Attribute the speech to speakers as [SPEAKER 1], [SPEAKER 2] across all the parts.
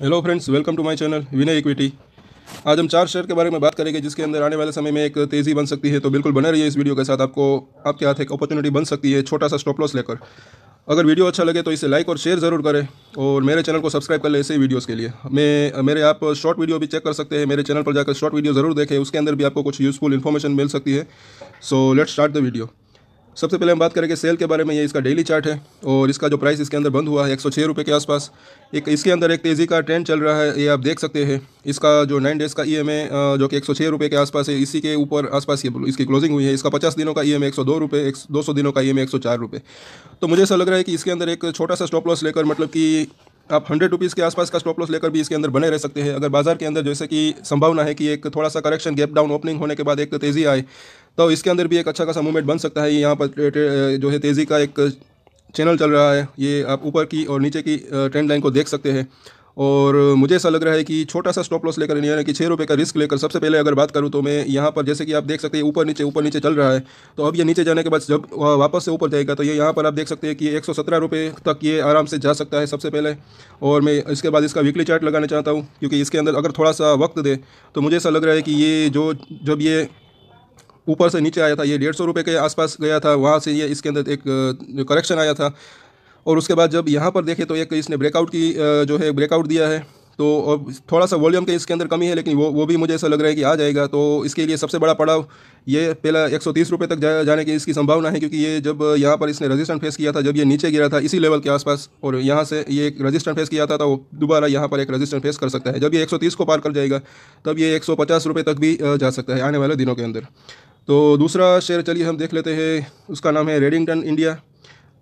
[SPEAKER 1] Hello friends welcome to my channel Vinay equity आज हम चार शेयर के बारे में बात करेंगे, जिसके अंदर आने वाले समय में एक तेज़ी बन सकती है तो बिल्कुल बने रहिए इस वीडियो के साथ। आपको, आपके हाथ एक अपॉर्चुनिटी बन सकती है, छोटा सा स्टॉप लॉस लेकर। अगर वीडियो अच्छा लगे तो इसे लाइक और शेयर ज़रूर करें, और मेरे चैनल को सब्सक्राइब कर ले ऐसे वीडियोस के लिए। मैं, मेरे आप शॉर्ट वीडियो भी चेक कर सकते हैं, मेरे चैनल पर जाकर शॉर्ट वीडियो ज़रूर देखें, उसके अंदर भी आपको कुछ यूज़फुल इन्फॉर्मेशन मिल सकती है। So let's start the video सबसे पहले हम बात करेंगे सेल के बारे में। ये इसका डेली चार्ट है और इसका जो प्राइस इसके अंदर बंद हुआ है, एक सौ के आसपास। एक इसके अंदर एक तेज़ी का ट्रेंड चल रहा है, ये आप देख सकते हैं। इसका जो नाइन डेज़ का ई जो कि एक सौ के आसपास है, इसी के ऊपर आसपास ये इसकी क्लोजिंग हुई है। इसका पचास दिनों का ई एम एक सौ दो एक दो सौ दिनों का ई एम एक सौ चार रुपये तो मुझे ऐसा लग रहा है कि इसके अंदर एक छोटा सा स्टॉप लॉस लेकर मतलब कि आप हंड्रेड रुपीज़ के आसपास का स्टॉप लॉस लेकर भी इसके अंदर बने रह सकते हैं। अगर बाज़ार के अंदर जैसे कि संभावना है कि एक थोड़ा सा करेक्शन गैप डाउन ओपनिंग होने के बाद एक तेज़ी आए तो इसके अंदर भी एक अच्छा खासा मूवमेंट बन सकता है। ये यहाँ पर जो है तेज़ी का एक चैनल चल रहा है। ये आप ऊपर की और नीचे की ट्रेंड लाइन को देख सकते हैं। और मुझे ऐसा लग रहा है कि छोटा सा स्टॉप लॉस लेकर, यानी कि छः रुपये का रिस्क लेकर सबसे पहले अगर बात करूँ तो मैं यहाँ पर, जैसे कि आप देख सकते हैं, ऊपर नीचे ऊपर नीचे चल रहा है। तो अब ये नीचे जाने के बाद जब वापस से ऊपर जाएगा तो ये यहाँ पर आप देख सकते हैं कि एक सौ तक ये आराम से जा सकता है सबसे पहले। और मैं इसके बाद इसका वीकली चार्ट लगाना चाहता हूँ, क्योंकि इसके अंदर अगर थोड़ा सा वक्त दे तो मुझे ऐसा लग रहा है कि ये जो, जब ये ऊपर से नीचे आया था ये डेढ़ सौ रुपये के आसपास गया था वहाँ से ये इसके अंदर एक करेक्शन आया था। और उसके बाद जब यहाँ पर देखें तो एक इसने ब्रेकआउट की जो है ब्रेकआउट दिया है। तो अब थोड़ा सा वॉल्यूम के इसके अंदर कमी है लेकिन वो वो भी मुझे ऐसा लग रहा है कि आ जाएगा। तो इसके लिए सबसे बड़ा पड़ाव ये पहला एक सौ तक जा, जाने की इसकी संभावना है क्योंकि ये जब यहाँ पर इसने रजिस्टेंट फेस किया था जब ये नीचे गिरा था इसी लेवल के आसपास और यहाँ से ये एक रजिस्टेंट फेस किया था तो दोबारा यहाँ पर एक रजिस्टेंट फेस कर सकता है। जब ये एक सौ तीस को पार कर जाएगा तब ये एक तक भी जा सकता है आने वाले दिनों के अंदर। तो दूसरा शेयर चलिए हम देख लेते हैं। उसका नाम है रेडिंगटन इंडिया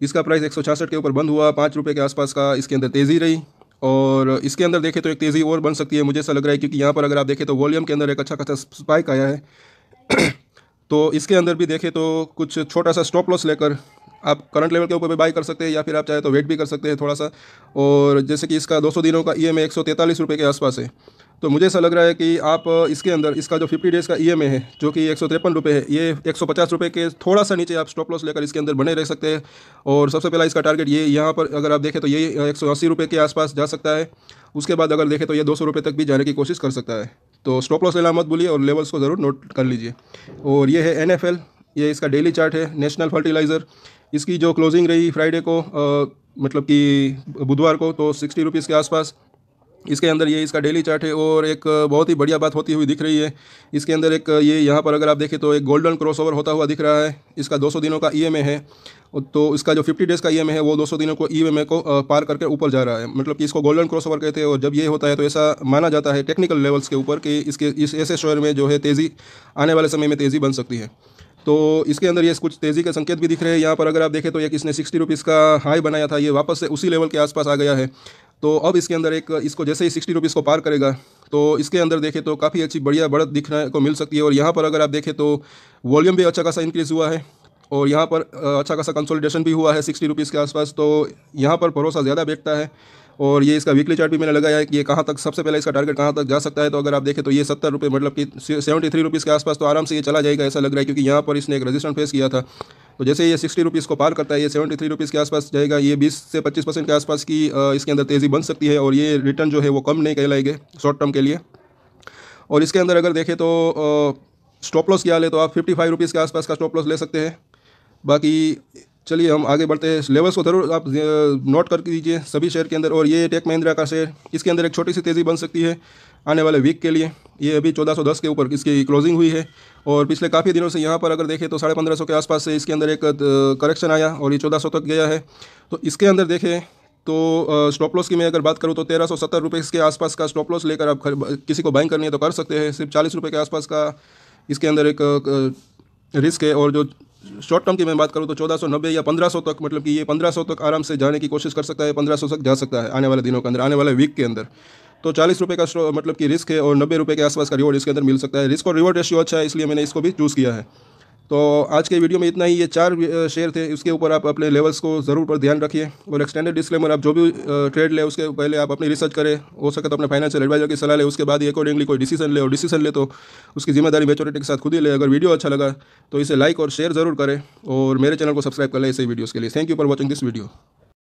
[SPEAKER 1] इसका प्राइस एक सौ छियासठ के ऊपर बंद हुआ। पाँच रुपये के आसपास का इसके अंदर तेज़ी रही। और इसके अंदर देखें तो एक तेज़ी और बन सकती है, मुझे ऐसा लग रहा है, क्योंकि यहाँ पर अगर आप देखें तो वॉल्यूम के अंदर एक अच्छा खासा स्पाइक आया है। तो इसके अंदर भी देखें तो कुछ छोटा सा स्टॉप लॉस लेकर आप करंट लेवल के ऊपर भी बाई कर सकते हैं, या फिर आप चाहे तो वेट भी कर सकते हैं थोड़ा सा। और जैसे कि इसका 200 दिनों का ई एम सौ रुपये के आसपास है। तो मुझे ऐसा लग रहा है कि आप इसके अंदर इसका जो 50 डेज़ का ई है जो कि एक सौ है ये एक सौ के थोड़ा सा नीचे आप स्टॉप लॉस लेकर इसके अंदर बने रह सकते हैं। और सबसे पहला इसका टारगेट ये यहाँ पर अगर आप देखें तो ये एक सौ के आसपास जा सकता है। उसके बाद अगर देखें तो ये दो सौ तक भी जाने की कोशिश कर सकता है। तो स्टॉप लॉस लेना मत भूलिए और लेवल्स को ज़रूर नोट कर लीजिए। और ये है एनएफएल ये इसका डेली चार्ट है नेशनल फर्टिलाइज़र इसकी जो क्लोजिंग रही फ्राइडे को आ, मतलब कि बुधवार को तो सिक्सटी रुपीज़ के आसपास। इसके अंदर ये इसका डेली चार्ट है और एक बहुत ही बढ़िया बात होती हुई दिख रही है। इसके अंदर एक ये यहाँ पर अगर आप देखें तो एक गोल्डन क्रॉसओवर होता हुआ दिख रहा है। इसका 200 दिनों का ई है। तो इसका जो 50 डेज़ का ई है, वो 200 दिनों को ई को पार करके ऊपर जा रहा है। मतलब कि इसको गोल्डन क्रॉसओवर कहते हैं। और जब ये होता है तो ऐसा माना जाता है टेक्निकल लेवल्स के ऊपर कि इसके, इस ऐसे शेयर में जो है तेज़ी, आने वाले समय में तेज़ी बन सकती है। तो इसके अंदर ये कुछ तेज़ी के संकेत भी दिख रहे हैं। यहाँ पर अगर आप देखें तो एक इसने सिक्सटी रुपीज़ का हाई बनाया था। ये वापस से उसी लेवल के आसपास आ गया है। तो अब इसके अंदर एक, इसको जैसे ही सिक्सटी रुपीज़ को पार करेगा तो इसके अंदर देखें तो काफ़ी अच्छी बढ़िया बढ़त दिखने को मिल सकती है। और यहाँ पर अगर आप देखें तो वॉल्यूम भी अच्छा खासा इंक्रीज़ हुआ है और यहाँ पर अच्छा खासा कंसोलिडेशन भी हुआ है सिक्सटी रुपीज़ के आसपास। तो यहाँ पर भरोसा ज़्यादा बैठता है और ये इसका वीकली चार्ट भी मैंने लगाया है कि ये कहाँ तक, सबसे पहले इसका टारगेट कहाँ तक जा सकता है। तो अगर आप देखें तो ये सत्तर रुपये मतलब कि सेवेंटी थ्री रुपीज़ के आसपास तो आराम से ये चला जाएगा ऐसा लग रहा है, क्योंकि यहाँ पर इसने एक रजिस्टेंट फेस किया था। तो जैसे ये सिक्सटी रुपीज़ को पार करता है, ये सेवेंटी थ्री रुपीज़ के आसपास जाएगा, ये बीस से पच्चीस परसेंट के आसपास की इसके अंदर तेज़ी बन सकती है और ये रिटर्न जो है वो कम नहीं कहलाएँगे शॉर्ट टर्म के लिए। और इसके अंदर अगर देखें तो स्टॉप लॉस क्या ले तो आप फिफ्टी फाइव रुपीज़ के आसपास का स्टॉप लॉस ले सकते हैं। बाकी चलिए हम आगे बढ़ते हैं। लेवल्स को ज़रूर आप नोट कर दीजिए सभी शेयर के अंदर। और ये टेक महिंद्रा का शेयर इसके अंदर एक छोटी सी तेज़ी बन सकती है आने वाले वीक के लिए। ये अभी 1410 के ऊपर इसकी क्लोजिंग हुई है। और पिछले काफ़ी दिनों से यहाँ पर अगर देखें तो साढ़े पंद्रह के आसपास से इसके अंदर एक करेक्शन आया और ये चौदह तक गया है। तो इसके अंदर देखें तो स्टॉप लॉस की मैं अगर बात करूँ तो तेरह सौ सत्तर रुपये के आसपास का स्टॉप लॉस लेकर आप किसी को बाइंग करनी है तो कर सकते हैं। सिर्फ़ चालीस रुपये के आसपास का इसके अंदर एक रिस्क है। और जो शॉर्ट टर्म की मैं बात करूँ तो चौदह सौ नब्बे या पंद्रह सौ तक मतलब कि ये पंद्रह सौ तक आराम से जाने की कोशिश कर सकता है, पंद्रह सौ तक जा सकता है आने वाले दिनों के अंदर, आने वाले वीक के अंदर। तो चालीस रुपये का मतलब कि रिस्क है और नब्बे रुपये के आसपास का रिवॉर्ड इसके अंदर मिल सकता है। रिस्क और रिवॉर्ड रेशियो अच्छा है, इसलिए मैंने इसको भी चूज़ किया है। तो आज के वीडियो में इतना ही। ये चार शेयर थे उसके ऊपर आप अपने लेवल्स को ज़रूर पर ध्यान रखिए। और एक्सटेंडेड डिस्क्लेमर आप जो भी ट्रेड ले, उसके पहले आप अपनी रिसर्च करें। हो सके तो अपने फाइनेंशियल एडवाइजर की सलाह ले, उसके बाद ही अकॉर्डिंगली कोई डिसीज़न ले, और डिसीज़न ले तो उसकी ज़िम्मेदारी मेचोरिटी के साथ खुद ही ले। अगर वीडियो अच्छा लगा तो इसे लाइक और शेयर ज़रूर करें। और मेरे चैनल को सब्सक्राइब कर लें ऐसे वीडियोज़ के लिए। Thank you for watching this video